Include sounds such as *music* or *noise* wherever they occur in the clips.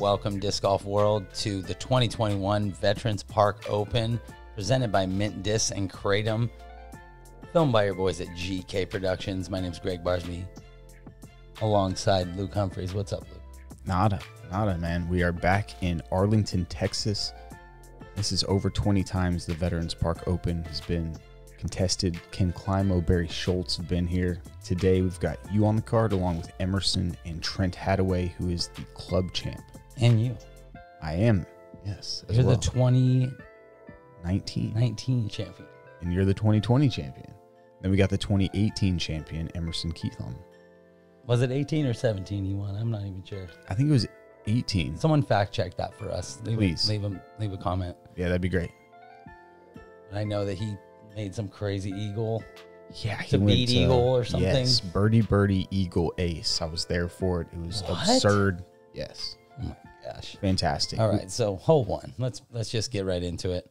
welcome Disc Golf World to the 2021 Veterans Park Open, presented by Mint Disc and Kratom, filmed by your boys at GK Productions. My name's Gregg Barsby, alongside Luke Humphries. What's up, Luke? Nada, nada, man. We are back in Arlington, Texas. This is over 20 times the Veterans Park Open has been contested. Ken Climo, Barry Schultz have been here. Today we've got you on the card along with Emerson and Trent Hadaway, who is the club champ. And you. I am, yes. You're well. the 2019 19. champion. And you're the 2020 champion. Then we got the 2018 champion, Emerson Keithom. Was it 18 or 17 he won? I'm not even sure. I think it was 18. Someone fact check that for us. Leave Please. A, leave, a, leave a comment. Yeah, that'd be great. And I know that he made some crazy eagle. Yeah, To beat Eagle or something? Yes, birdie, birdie, eagle, ace. I was there for it. It was What? absurd. Yes, gosh. fantastic. All right, so hole one. Let's let's just get right into it.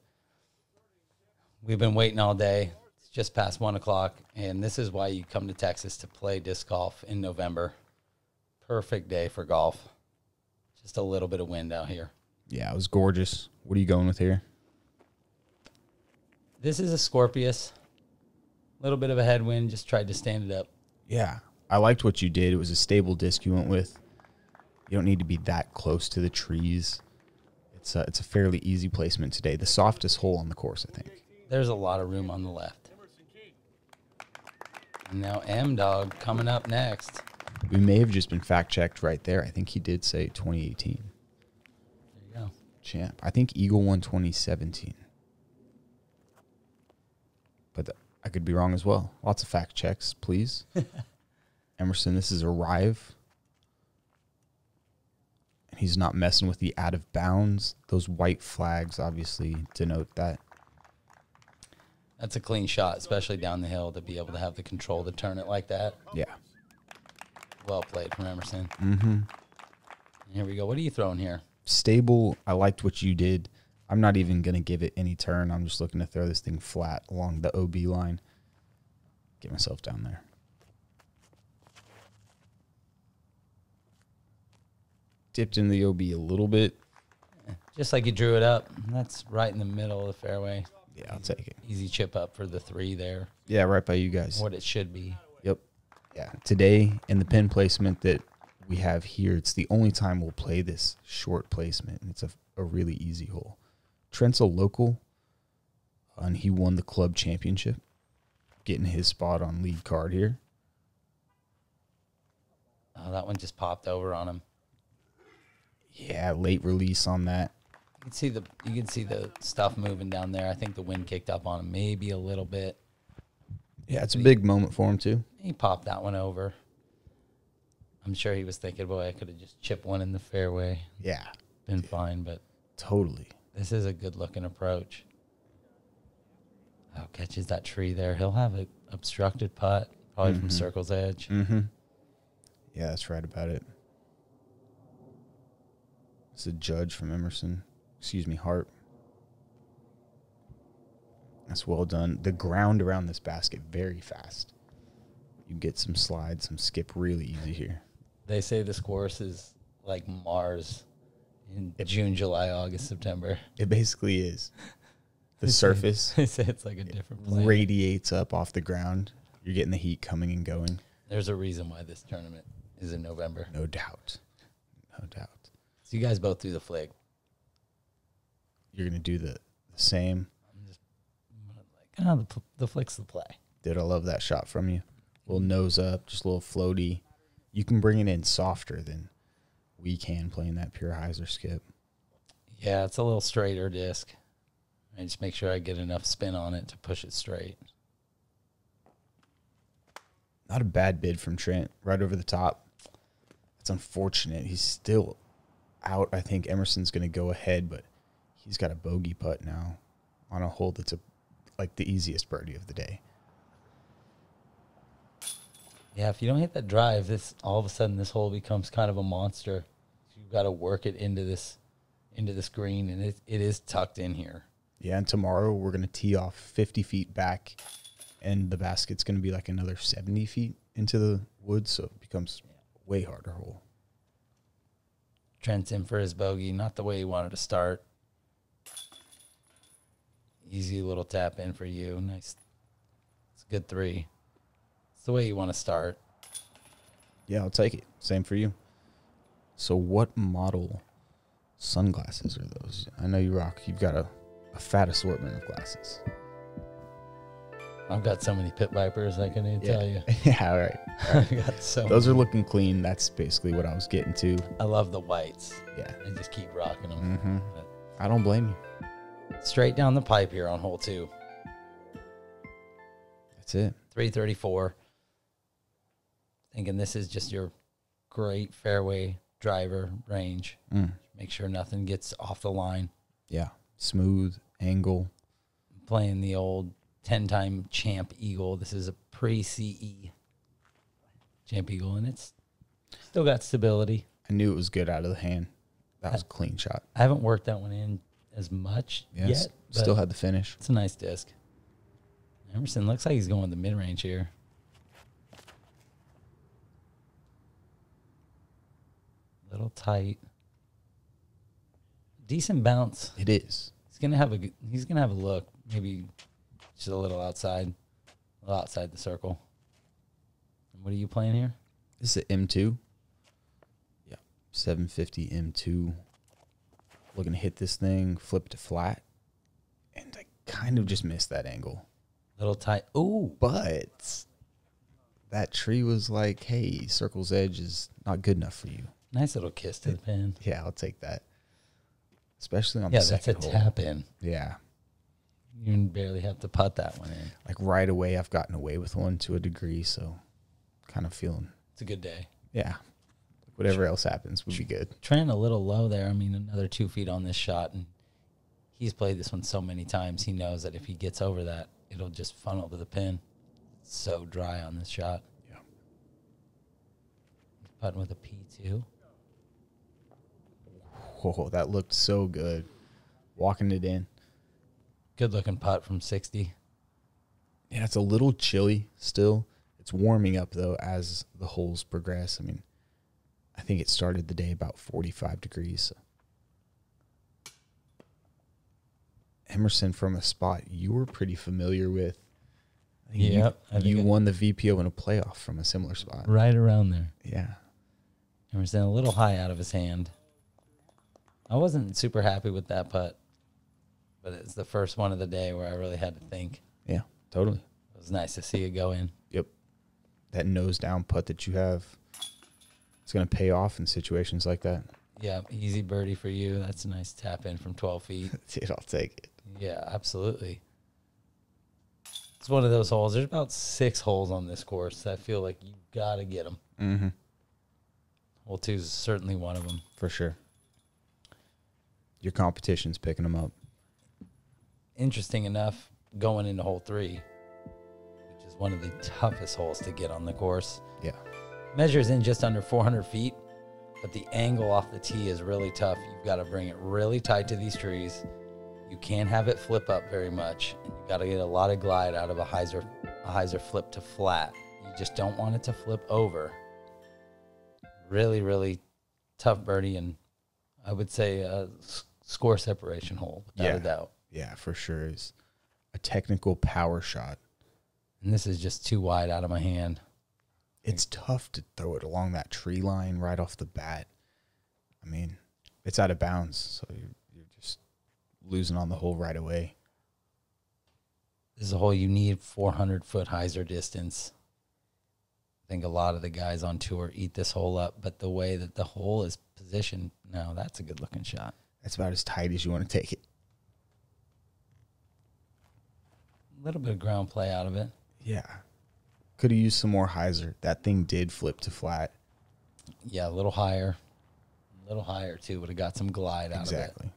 We've been waiting all day. It's just past one o'clock, and this is why you come to Texas to play disc golf in November. Perfect day for golf. Just a little bit of wind out here. Yeah, it was gorgeous. What are you going with here? This is a Scorpius. A little bit of a headwind. Just tried to stand it up. Yeah, I liked what you did. It was a stable disc you went with. You don't need to be that close to the trees. It's a, it's a fairly easy placement today. The softest hole on the course, I think. There's a lot of room on the left. And now M Dog coming up next. We may have just been fact checked right there. I think he did say 2018 There you go. champ. I think Eagle won 2017. But th- I could be wrong as well. Lots of fact checks, please. *laughs* Emerson, this is Arrive. He's not messing with the out of bounds. Those white flags obviously denote that. That's a clean shot, especially down the hill, to be able to have the control to turn it like that. Yeah. Well played from Emerson. Mm-hmm. Here we go. What are you throwing here? Stable. I liked what you did. I'm not even going to give it any turn. I'm just looking to throw this thing flat along the OB line. Get myself down there. Dipped in the OB a little bit. Just like you drew it up. That's right in the middle of the fairway. Yeah, I'll take it. Easy chip up for the three there. Yeah, right by you guys. What it should be. Yep. Yeah. Today in the pin placement that we have here, it's the only time we'll play this short placement. And it's a, a really easy hole. Trent's a local, and he won the club championship, getting his spot on lead card here. Oh, that one just popped over on him. Yeah, late release on that. You can see the you can see the stuff moving down there. I think the wind kicked up on him maybe a little bit. Yeah, it's a big moment for him too. He popped that one over. I'm sure he was thinking, boy, I could have just chipped one in the fairway. Yeah, Been fine, but totally. This is a good looking approach. Oh, catches that tree there. He'll have an obstructed putt, probably from Mhm. circle's edge. Mm-hmm. Yeah, that's right about it. It's a judge from Emerson. Excuse me, Hart. That's well done. The ground around this basket very fast. You get some slide, some skip really easy here. They say this course is like Mars in June, July, August, September. It basically is. *laughs* The surface *laughs* they say it's like a different planet. radiates up off the ground. You're getting the heat coming and going. There's a reason why this tournament is in November. No doubt. No doubt. So you guys both do the flick. You're going to do the, the same. I'm just like, oh, the, the flick's the play. Did I love that shot from you. little nose up, just a little floaty. You can bring it in softer than we can playing that pure hyzer skip. Yeah, it's a little straighter disc. I just make sure I get enough spin on it to push it straight. Not a bad bid from Trent, right over the top. It's unfortunate. He's still out. I think Emerson's going to go ahead, but he's got a bogey putt now on a hole that's a like the easiest birdie of the day. Yeah, if you don't hit that drive, this all of a sudden this hole becomes kind of a monster. You've got to work it into this into this green, and it, it is tucked in here. Yeah, and tomorrow we're going to tee off 50 feet back, and the basket's going to be like another 70 feet into the woods, so it becomes way harder hole. Trent's in for his bogey. Not the way he wanted to start. Easy little tap in for you. Nice. It's a good three. It's the way you want to start. Yeah, I'll take it. Same for you. So, what model sunglasses are those? I know you rock. You've got a, a fat assortment of glasses. I've got so many pit vipers I can even tell you. *laughs* yeah, all right. *laughs* I got so Those are looking clean. That's basically what I was getting to. I love the whites. Yeah. I just keep rocking them. hmm I don't blame you. Straight down the pipe here on hole two. That's it. 334. Thinking this is just your great fairway driver range. Mm. Make sure nothing gets off the line. Yeah. Smooth angle. Playing the old 10 time champ eagle. This is a pre CE champ eagle, and it's still got stability. I knew it was good out of the hand. That was a clean shot. I haven't worked that one in as much Yes. yet. Still had the finish. It's a nice disc. Emerson looks like he's going with the mid range here. Little tight. Decent bounce. It is. He's gonna have a he's gonna have a look. Maybe just a little outside, a little outside the circle. What are you playing here? This is an M2. Yeah. 750 M2. Looking to hit this thing, flip to flat. And I kind of just missed that angle. Little tight. Ooh, But that tree was like, hey, circle's edge is not good enough for you. nice little kiss to the pin. Yeah, I'll take that. Especially on the second Yeah, that's a hole. tap in. Yeah. You barely have to putt that one in. Like right away, I've gotten away with one to a degree. So kind of feeling, It's a good day. yeah, whatever else happens would be good. Trent a little low there. I mean, another two feet on this shot, and he's played this one so many times. He knows that if he gets over that, it'll just funnel to the pin. It's so dry on this shot. Yeah. Putting with a P two. Whoa, that looked so good. Walking it in. Good looking putt from sixty. Yeah, it's a little chilly still. It's warming up though as the holes progress. I mean, I think it started the day about 45 degrees. So. Emerson from a spot you were pretty familiar with. I you- Yep, you won the VPO in a playoff from a similar spot. Right around there. Yeah. Emerson a little high out of his hand. I wasn't super happy with that putt, but it's the first one of the day where I really had to think. Yeah, totally. It was nice to see it go in. Yep. That nose down putt that you have, it's going to pay off in situations like that. Yeah, easy birdie for you. That's a nice tap in from 12 feet. *laughs* Dude, I'll take it. Yeah, absolutely. It's one of those holes. There's about six holes on this course. I feel like you got to get them. Mm-hmm. Hole two is certainly one of them. For sure. Your competition's picking them up. Interesting enough, going into hole three, which is one of the toughest holes to get on the course, Yeah. measures in just under 400 feet, but the angle off the tee is really tough. You've got to bring it really tight to these trees. You can't have it flip up very much, and you got to get a lot of glide out of a hyzer, a hyzer flip to flat. You just don't want it to flip over. Really, really tough birdie, and I would say a s- score separation hole without Yeah. a doubt. Yeah, for sure. Is a technical power shot. And this is just too wide out of my hand. It's tough to throw it along that tree line right off the bat. I mean, it's out of bounds, so you're, you're just losing on the hole right away. This is a hole you need 400 foot hyzer distance. I think a lot of the guys on tour eat this hole up, but the way that the hole is positioned, no, that's a good looking shot. That's about as tight as you want to take it. A little bit of ground play out of it. Yeah. Could have used some more hyzer. That thing did flip to flat. Yeah, a little higher. A little higher too, would have got some glide out Exactly. of it.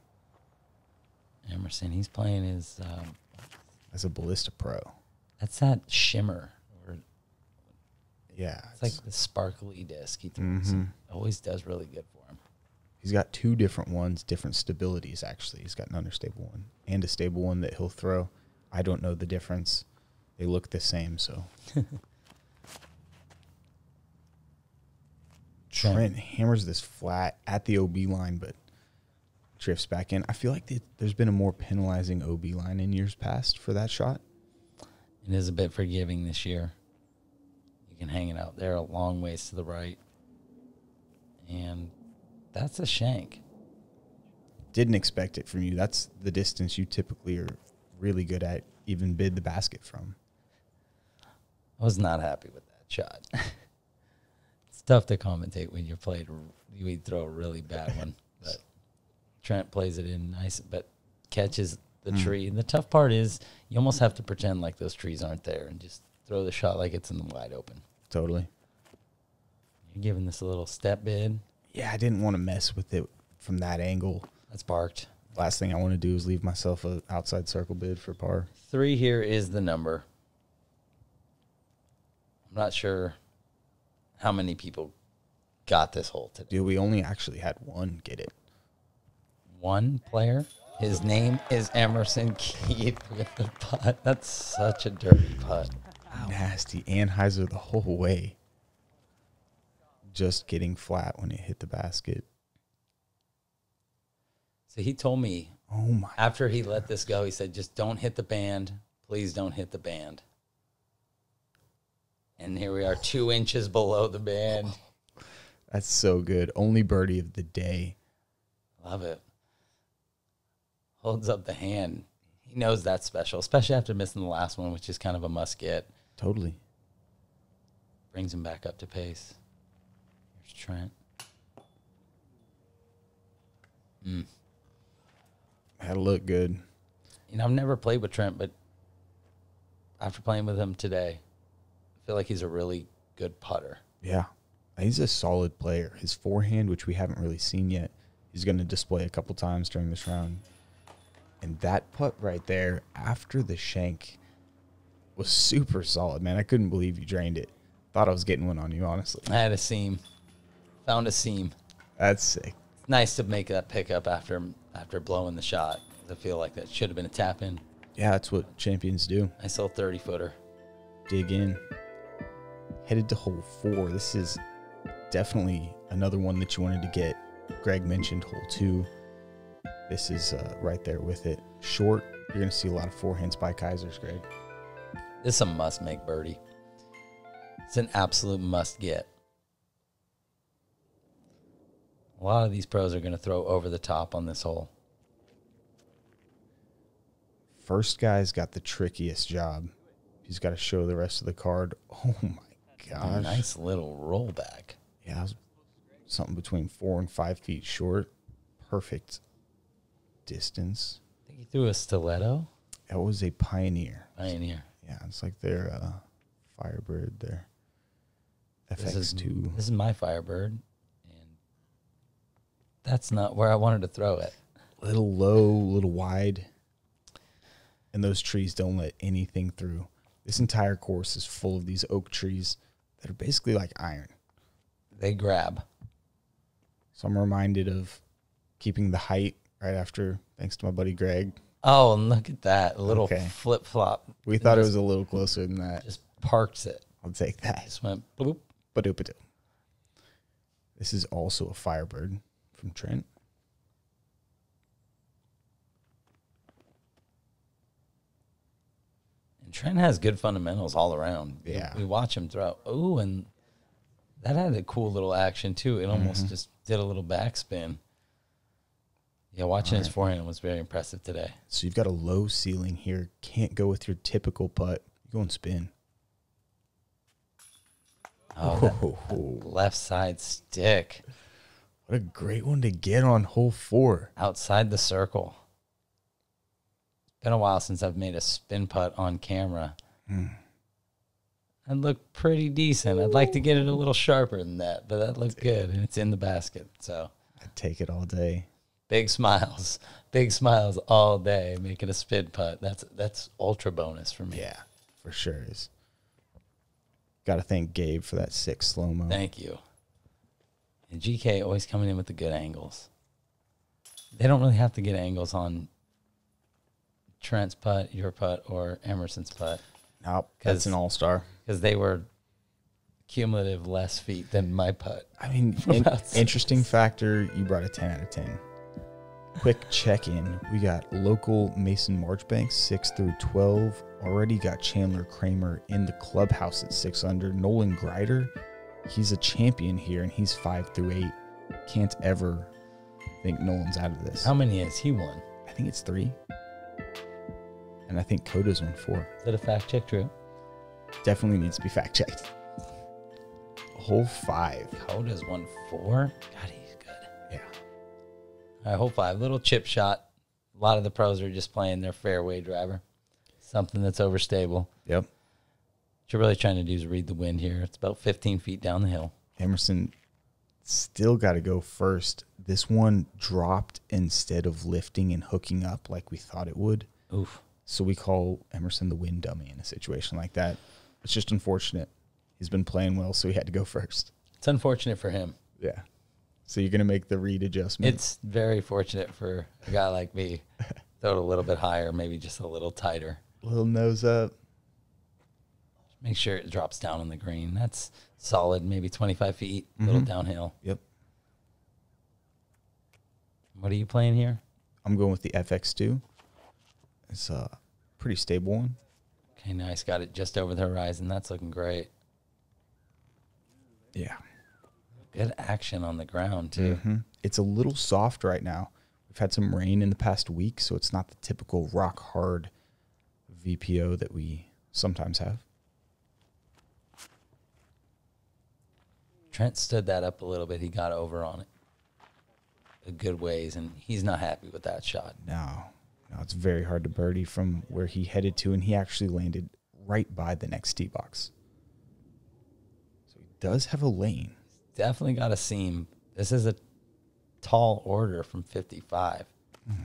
Exactly. Emerson, he's playing his, um, As a ballista pro. that's that shimmer. Or Yeah. it's like the sparkly disc he throws. Mhm. Always does really good for him. He's got two different ones, different stabilities actually. He's got an understable one and a stable one that he'll throw. I don't know the difference. They look the same, so *laughs* Trent hammers this flat at the OB line, but drifts back in. I feel like the, there's been a more penalizing OB line in years past for that shot. It is a bit forgiving this year. You can hang it out there a long ways to the right. And that's a shank. Didn't expect it from you. That's the distance you typically are really good at, even bid the basket from. I was not happy with that shot. *laughs* it's tough to commentate when you're played. You throw a really bad one, but Trent plays it in nice, but catches the Mm. tree. And the tough part is you almost have to pretend like those trees aren't there and just throw the shot like it's in the wide open. Totally. You're giving this a little step bid. Yeah, I didn't want to mess with it from that angle. That's barked. Last thing I want to do is leave myself a outside circle bid for par. Three here is the number. I'm not sure how many people got this hole today. Dude, we only actually had one get it. One player. His name is Emerson *laughs* Keith with the putt. That's such a dirty putt. Nasty anhyzer the whole way. Just getting flat when it hit the basket. So he told me Oh my. after he let this go, he said, just don't hit the band. Please don't hit the band. And here we are, two inches below the band. That's so good. Only birdie of the day. Love it. Holds up the hand. He knows that's special, especially after missing the last one, which is kind of a must get. Totally. Brings him back up to pace. Here's Trent. Hmm. Had to look good. You know, I've never played with Trent, but after playing with him today, I feel like he's a really good putter. Yeah. He's a solid player. His forehand, which we haven't really seen yet, he's going to display a couple times during this round. And that putt right there after the shank was super solid, man. I couldn't believe you drained it. Thought I was getting one on you, honestly. I had a seam, found a seam. That's sick. It's nice to make that pickup after after blowing the shot. I feel like that should have been a tap in. Yeah, that's what champions do. Nice little thirty footer. dig in. Headed to hole four. This is definitely another one that you wanted to get. Greg mentioned hole two. This is uh, right there with it. Short. You're going to see a lot of forehands by Kaisers, Greg. This is a must make birdie. It's an absolute must get. A lot of these pros are going to throw over the top on this hole. First guy's got the trickiest job. He's got to show the rest of the card. *laughs* Oh my gosh. Nice little rollback. Yeah, something between four and five feet short. Perfect distance. I think he threw a stiletto. That was a pioneer. Pioneer. Yeah, it's like their uh, Firebird, their This is FX2. this is my Firebird, that's not where I wanted to throw it. little low, little wide. And those trees don't let anything through. This entire course is full of these oak trees that are basically like iron. They grab. So I'm reminded of keeping the height right after, thanks to my buddy Greg. Oh, and look at that a little Okay. flip flop. We thought it was a little closer than that. Just parks it. I'll take that. Just went bloop. Ba-doop-a-doo. This is also a Firebird from Trent. And Trent has good fundamentals all around. Yeah. We, watch him throw. Oh, and that had a cool little action too. It almost mm-hmm. just did a little backspin. Yeah, watching his forehand was very impressive today. So you've got a low ceiling here. Can't go with your typical putt. You go and spin. Oh, that Oh, left side stick what a great one to get on hole four. outside the circle. It's Been a while since I've made a spin putt on camera. Hmm. That looked pretty decent. I'd like to get it a little sharper than that, but that looked good, and it's in the basket. So I'd take it all day. big smiles, big smiles all day, making a spin putt. That's that's ultra bonus for me. Yeah, for sure is. Got to thank Gabe for that sick slow mo. Thank you. And GK always coming in with the good angles. They don't really have to get angles on Trent's putt, your putt, or Emerson's putt Nope, that's an all star. because they were cumulative less feet than my putt. I mean, *laughs* in- interesting factor. You brought a 10 out of 10. Quick check in. We got local Mason Marchbank, 6 through 12. Already got Chandler Kramer in the clubhouse at 6 under. Nolan Greider, he's a champion here and he's 5 through 8. Can't ever think Nolan's out of this. How many has he won? I think it's 3. And I think Coda's won 4. Is that a fact check true? Definitely needs to be fact checked. Hole 5. Coda's won four. God, he's good. Yeah. All right, hole five, little chip shot. A lot of the pros are just playing their fairway driver, something that's overstable. Yep. What you're really trying to do is read the wind here. It's about 15 feet down the hill. Emerson still got to go first. This one dropped instead of lifting and hooking up like we thought it would. Oof. So we call Emerson the wind dummy in a situation like that. It's just unfortunate. He's been playing well, so he had to go first. It's unfortunate for him. Yeah. So you're gonna make the read adjustment. It's very fortunate for a guy like me. *laughs* Throw it a little bit higher, maybe just a little tighter. little nose up. Make sure it drops down on the green. That's solid, maybe 25 feet, a little downhill. Yep. What are you playing here? I'm going with the FX2. It's a pretty stable one. Okay, nice. Got it just over the horizon. That's looking great. Yeah. Good action on the ground, too. hmm It's a little soft right now. We've had some rain in the past week, so it's not the typical rock hard VPO that we sometimes have. Trent stood that up a little bit. He got over on it a good ways, and he's not happy with that shot. No, no, it's very hard to birdie from where he headed to, and he actually landed right by the next tee box. So he does have a lane. Definitely got a seam. This is a tall order from 55. Mm-hmm.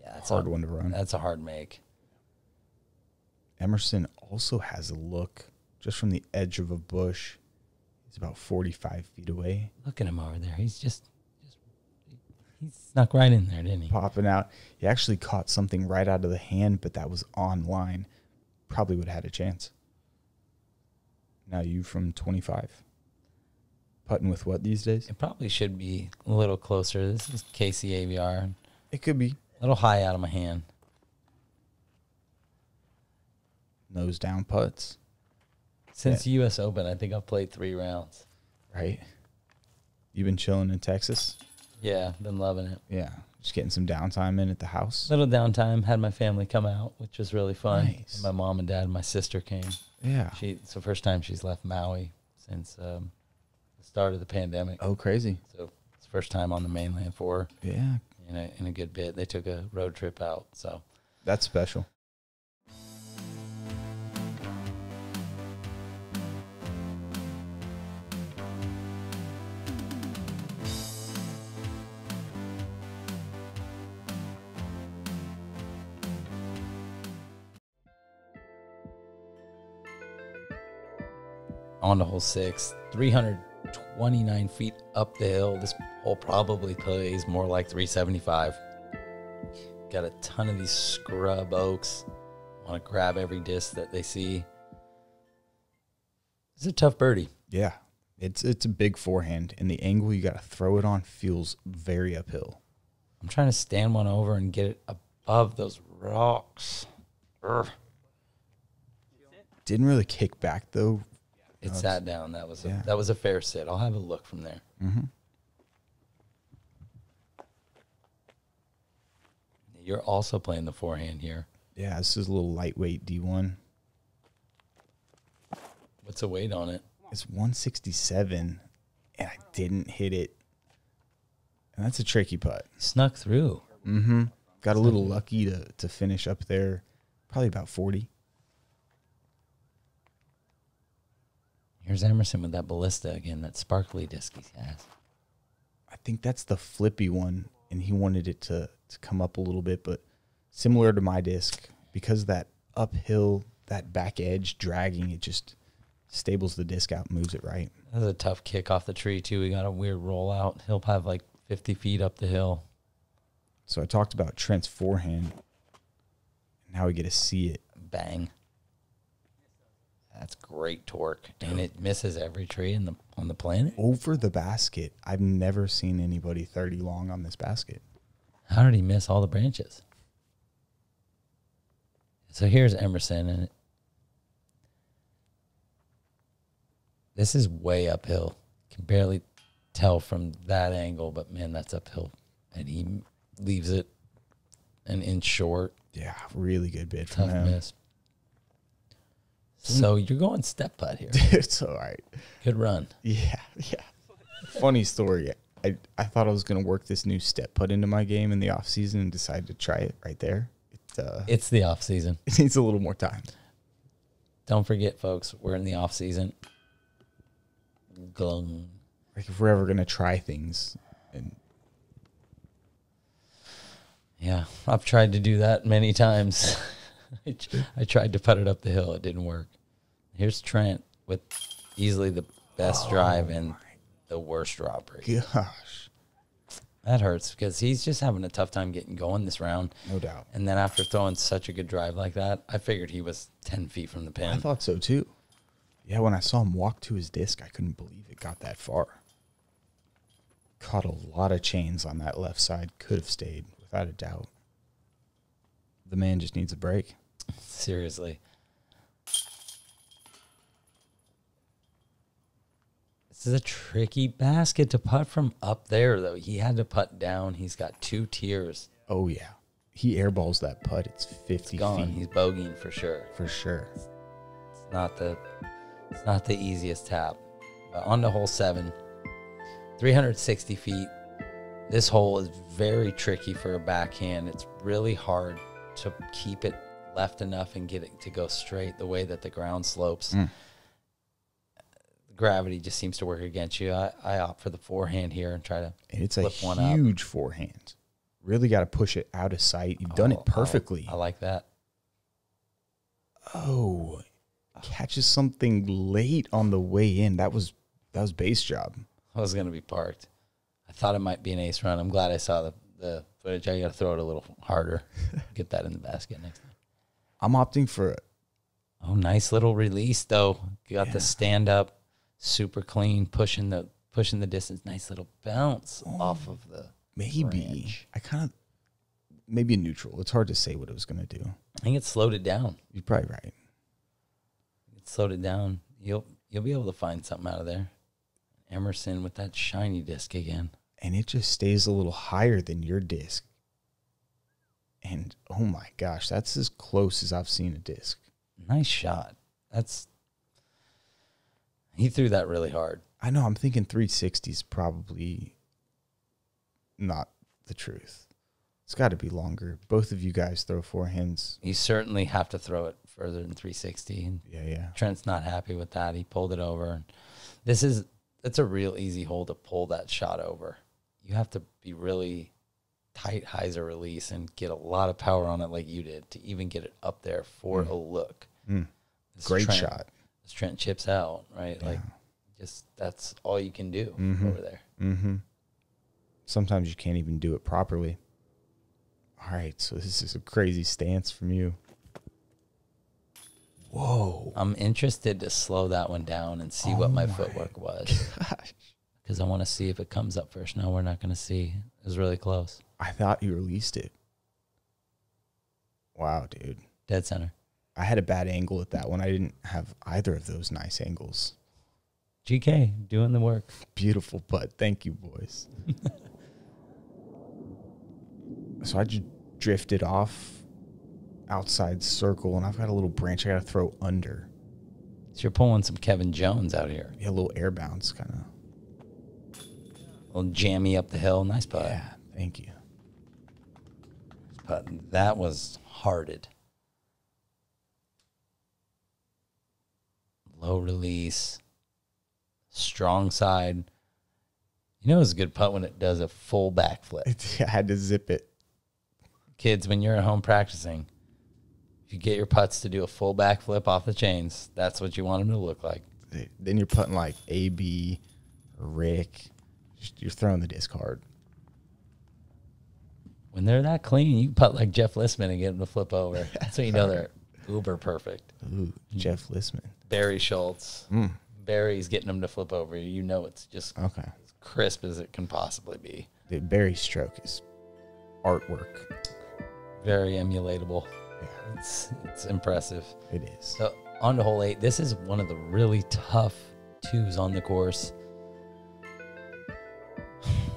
Yeah, that's Hard a, one to run. That's a hard make. Emerson also has a look just from the edge of a bush. He's about 45 feet away, Look at him over there. He's just, just he snuck right in there, didn't he? popping out. He actually caught something right out of the hand, but that was online. Probably would have had a chance. Now you from 25. Putting with what these days? It probably should be a little closer. This is KC Aviar. It could be A little high out of my hand. nose down putts, Since the U.S. Open, I think I've played three rounds. right? You've been chilling in Texas? Yeah, been loving it. Yeah. Just getting some downtime in at the house. Little downtime. Had my family come out, which was really fun. Nice. My mom and dad and my sister came. Yeah. She it's the first time she's left Maui since um, the start of the pandemic. Oh, crazy. So it's the first time on the mainland for her Yeah. in a, in a good bit. They took a road trip out. So That's special. On to hole six, 329 feet up the hill. This hole probably plays more like 375. Got a ton of these scrub oaks. Want to grab every disc that they see. It's a tough birdie. Yeah. It's it's a big forehand, and the angle you got to throw it on feels very uphill. I'm trying to stand one over and get it above those rocks. Urgh. Didn't really kick back though. It sat down. That was a, Yeah. that was a fair sit. I'll have a look from there. Mm-hmm. You're also playing the forehand here. Yeah, this is a little lightweight D1. What's the weight on it? It's 167, and I didn't hit it. And that's a tricky putt. Snuck through. Mm-hmm. Got a little lucky to to finish up there, probably about 40. Here's Emerson with that ballista again, that sparkly disc he has. I think that's the flippy one, and he wanted it to to come up a little bit, but similar to my disc, because that uphill, that back edge dragging, it just stables the disc out, moves it right. That was a tough kick off the tree too. We got a weird rollout. He'll have like 50 feet up the hill. So I talked about Trent's forehand. Now we get to see it. Bang. That's great torque, and it misses every tree in the on the planet. Over the basket. I've never seen anybody 30 long on this basket. How did he miss all the branches? So here's Emerson, and it, this is way uphill. Can barely tell from that angle, but man, that's uphill, and he leaves it an inch short. Yeah, really good bid from Tough him. miss. So you're going step putt here. *laughs* it's all right. Good run. Yeah, yeah. Funny story. I, I thought I was going to work this new step put into my game in the off season and decided to try it right there. It, uh, It's the off season. *laughs* it needs a little more time. Don't forget, folks, we're in the off season. Glung. Like if we're ever going to try things, and Yeah, I've tried to do that many times. *laughs* *laughs* I I tried to put it up the hill. It didn't work. Here's Trent with easily the best oh drive and the worst draw rate. gosh, That hurts because he's just having a tough time getting going this round. no doubt. And then after throwing such a good drive like that, I figured he was 10 feet from the pin. I thought so too. Yeah, when I saw him walk to his disc, I couldn't believe it got that far. Caught a lot of chains on that left side. Could have stayed without a doubt. The man just needs a break. Seriously. This is a tricky basket to putt from up there, though. He had to putt down. He's got two tiers. Oh yeah, he airballs that putt. It's fifty Gone. feet He's bogeying for sure. for sure. It's not the it's not the easiest tap. But on to hole seven, 360 feet. This hole is very tricky for a backhand. It's really hard to keep it left enough and get it to go straight the way that the ground slopes. Mm. Gravity just seems to work against you. I, I opt for the forehand here and try to. It's a Flip one up. huge forehand. Really got to push it out of sight. You've done Oh, it perfectly. I, I like that. oh, catches something late on the way in. That was that was base job. I was going to be parked. I thought it might be an ace run. I'm glad I saw the, the footage. I got to throw it a little harder. *laughs* Get that in the basket next time. I'm opting for Oh, nice little release though. You got Yeah. the stand up, super clean, pushing the pushing the distance. Nice little bounce oh, off of the. maybe. I kind of maybe a neutral. It's hard to say what it was going to do. I think it slowed it down. You're probably right. It slowed it down. You'll you'll be able to find something out of there. Emerson with that shiny disc again. And it just stays a little higher than your disc. And oh my gosh, that's as close as I've seen a disc. Nice shot. That's. He threw that really hard. I know I'm thinking 360 is probably not the truth. It's got to be longer. Both of you guys throw forehands. You certainly have to throw it further than 360. And Yeah, yeah. Trent's not happy with that. He pulled it over. This is it's a real easy hole to pull that shot over. You have to be really tight hyzer release and get a lot of power on it like you did to even get it up there for a look. Mm. This Great Trent- shot. This Trent chips out, right? Like just that's all you can do Mhm. over there. Mm-hmm. Sometimes you can't even do it properly. All right, so this is a crazy stance from you. Whoa. I'm interested to slow that one down and see what Oh my my footwork was because *laughs* I want to see if it comes up first. No, we're not going to see. It was really close. I thought you released it. Wow, dude. Dead center. I had a bad angle at that one. I didn't have either of those nice angles. GK doing the work. Beautiful putt. Thank you, boys. *laughs* so I just drifted off outside circle, and I've got a little branch I got to throw under. So you're pulling some Kevin Jones out here. Yeah, a little air bounce, kind of. A little jammy up the hill. Nice putt. Yeah, thank you. But that was hearted. Low release. Strong side. You know it's a good putt when it does a full backflip. *laughs* I had to zip it. Kids, when you're at home practicing, if you get your putts to do a full backflip off the chains, that's what you want them to look like. Then you're putting like AB, Rick. You're throwing the disc hard. When they're that clean, you can putt like Jeff Listman and get them to flip over. That's when you know they're uber perfect. Ooh, Jeff Lissman. Barry Schultz. Mm. Barry's getting them to flip over. You know it's just Okay. as crisp as it can possibly be. The Barry stroke is artwork. Very emulatable. Yeah, It's it's impressive. it is. So on to hole eight. This is one of the really tough twos on the course. *sighs*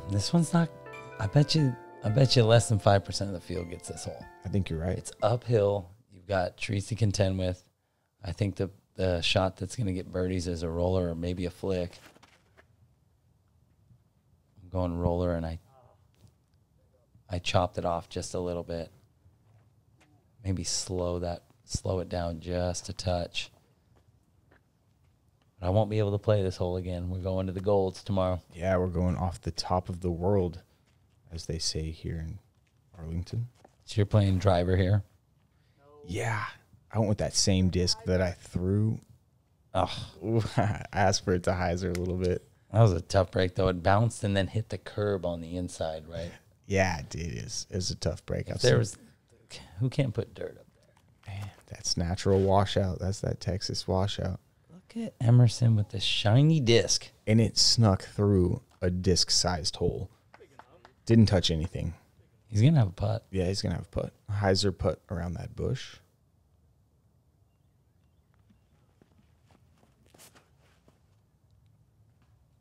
This one's not. I bet you. I bet you less than five percent of the field gets this hole. I think you're right. It's uphill. You've got trees to contend with. I think the the shot that's going to get birdies is a roller or maybe a flick. I'm going roller, and I I chopped it off just a little bit. Maybe slow that slow it down just a touch. But I won't be able to play this hole again. We're going to the golds tomorrow. Yeah, we're going off the top of the world, as they say here in Arlington. So you're playing driver here. Yeah, I went with that same disc that I threw. Oh, *laughs* I asked for it to hyzer a little bit. that was a tough break though. It bounced and then hit the curb on the inside, right? Yeah, it did. It's, it's a tough break. I've there was who can't put dirt up there. Man, that's natural washout. That's that Texas washout. Look at Emerson with this shiny disc. And it snuck through a disc sized hole. Didn't touch anything. He's gonna have a putt. Yeah, he's going to have a putt. Hyzer putt around that bush.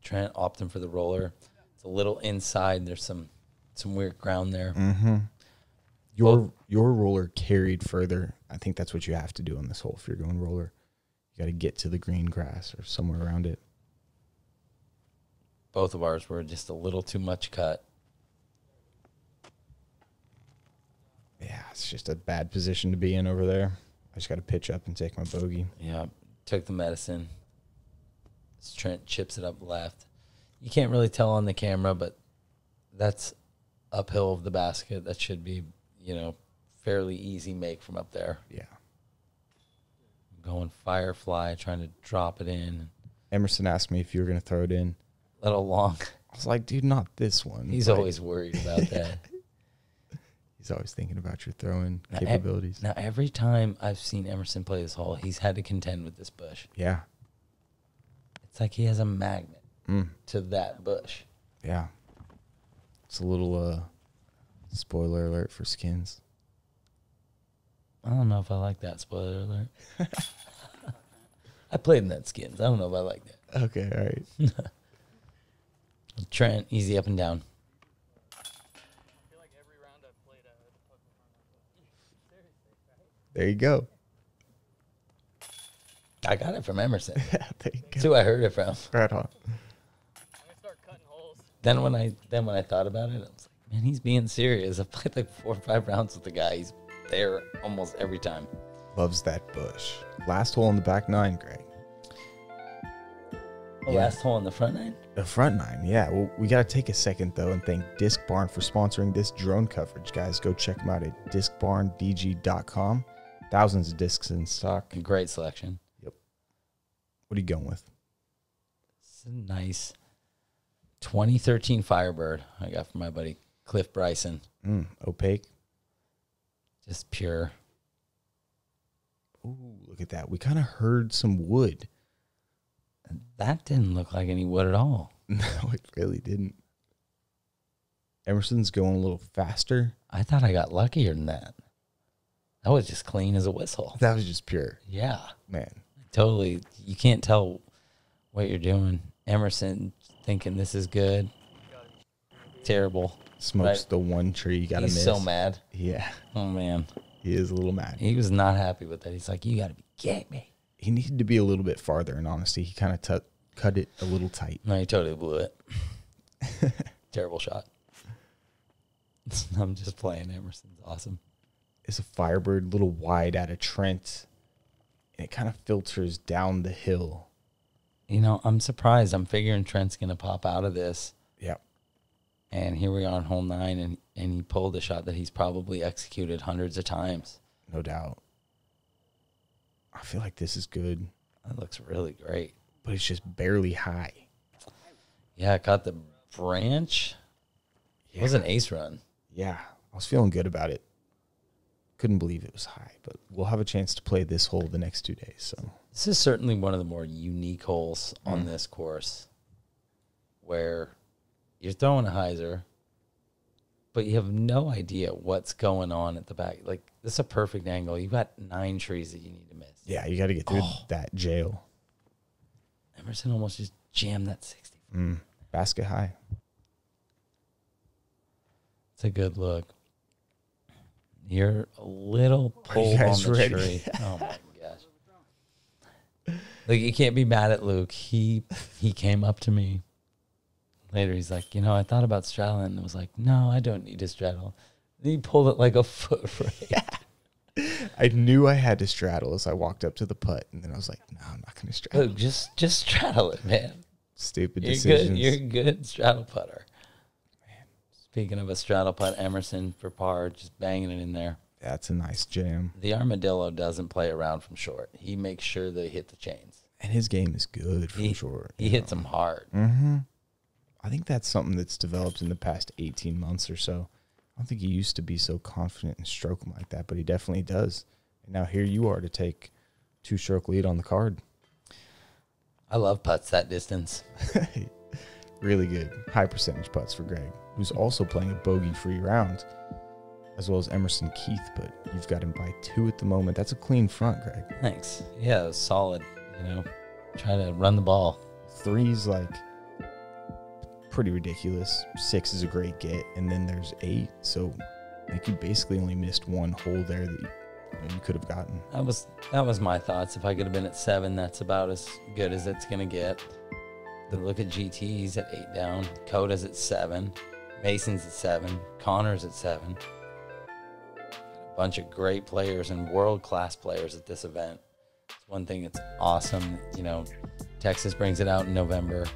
Trent opting for the roller. It's a little inside. There's some some weird ground there. Mm-hmm. Your your roller carried further. I think that's what you have to do on this hole if you're going roller. You got to get to the green grass or somewhere around it. Both of ours were just a little too much cut. Ah, it's just a bad position to be in over there. I just got to pitch up and take my bogey. Yeah, took the medicine. Trent chips it up left. You can't really tell on the camera, but that's uphill of the basket. That should be, you know, fairly easy make from up there. Yeah. Going firefly, trying to drop it in. Emerson asked me if you were going to throw it in. Little long. I was like, dude, not this one. He's Like, always worried about that. *laughs* he's always thinking about your throwing Now, e- capabilities. Now, every time I've seen Emerson play this hole, he's had to contend with this bush. Yeah. It's like he has a magnet Mm. to that bush. Yeah. It's a little uh spoiler alert for skins. I don't know if I like that. Spoiler alert. *laughs* I played in that skins. I don't know if I like that. Okay, all right. *laughs* Trent, easy up and down. There you go. I got it from Emerson. *laughs* That's who I heard it from. Right on. Then when I then when I thought about it, I was like, man, he's being serious. *laughs* I played like four or five rounds with the guy. He's there almost every time. Loves that bush. Last hole in the back nine, Greg. The Yeah. last hole on the front nine. The front nine, yeah. Well, we got to take a second though and thank Disc Barn for sponsoring this drone coverage, guys. Go check them out at discbarndg.com. Thousands of discs in stock. Great selection. Yep. What are you going with? It's a nice 2013 Firebird I got from my buddy Cliff Bryson. Mm, opaque. Just pure. Ooh, look at that. We kind of heard some wood. That didn't look like any wood at all. *laughs* No, it really didn't. Emerson's going a little faster. I thought I got luckier than that. That was just clean as a whistle. That was just pure, Yeah, man. totally. You can't tell what you're doing. Emerson thinking this is good. Terrible. Smokes the one tree you got to He's miss. so mad. Yeah, Oh man, he is a little mad. he was not happy with that. He's like, "You got to be kidding me." He needed to be a little bit farther. In honesty, he kind of t- cut it a little tight. No, he totally blew it. *laughs* Terrible shot. *laughs* I'm just playing. Emerson's awesome. It's a Firebird, a little wide out of Trent, and it kind of filters down the hill. You know, I'm surprised. I'm figuring Trent's gonna pop out of this, Yep. and here we are on hole nine, and and he pulled a shot that he's probably executed hundreds of times. no doubt. I feel like this is good, That looks really great. but it's just barely high. Yeah, I caught the branch. It was an ace run. Yeah, I was feeling good about it. Couldn't believe it was high. But we'll have a chance to play this hole the next two days. So This is certainly one of the more unique holes on Mm. this course where you're throwing a hyzer, but you have no idea what's going on at the back. Like, this is a perfect angle. You've got nine trees that you need to miss. yeah, you got to get through Oh. that jail. Emerson almost just jammed that 60. Mm, basket high. It's a good look. You're a little pulled on the ready? tree. *laughs* Oh my gosh. Like you can't be mad at Luke. He he came up to me later. He's like, you know, I thought about straddling and was like, no, I don't need to straddle. And he pulled it like a *laughs* foot right. I knew I had to straddle as I walked up to the putt, and then I was like, "No, I'm not going to straddle." Luke, just just straddle it, man. Stupid You're decisions. good. You're a good straddle putter. Speaking of a straddle putt, Emerson for par, just banging it in there. That's a nice jam, The armadillo doesn't play around from short. He makes sure they hit the chains. and his game is good from He, short. he hits them hard. Mm-hmm. I think that's something that's developed in the past 18 months or so. I don't think he used to be so confident and stroke 'em like that, but he definitely does. And now here you are to take two stroke lead on the card. I love putts that distance. *laughs* really good. High percentage putts for Gregg, who's also playing a bogey free round, as well as Emerson Keith, but you've got him by two at the moment. That's a clean front, Gregg. Thanks. Yeah, solid. You know, try to run the ball. Three's like pretty ridiculous. Six is a great get, and then there's eight. So like you basically only missed one hole there that you, you, know, you could have gotten. That was that was my thoughts. If I could have been at seven, that's about as good as it's gonna get. But look at GT's at eight down. Coda's at seven. Mason's at seven. Connor's at seven. A bunch of great players and world class players at this event. It's one thing that's awesome. You know, Texas brings it out in November.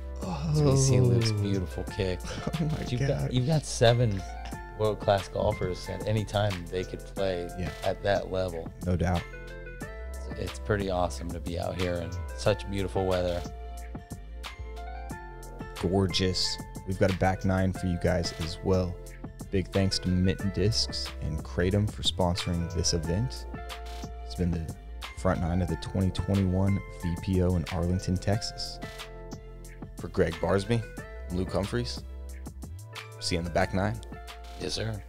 So we see Luke's beautiful kick. *laughs* Oh my you've god! got you've got seven world class golfers at any time they could play Yeah. at that level. no doubt. It's, it's pretty awesome to be out here in such beautiful weather. Gorgeous. We've got a back nine for you guys as well. Big thanks to Mitten Discs and Kratom for sponsoring this event. It's been the front nine of the 2021 VPO in Arlington, Texas. For Gregg Barsby, Luke Humphries. See you in the back nine. Yes, sir.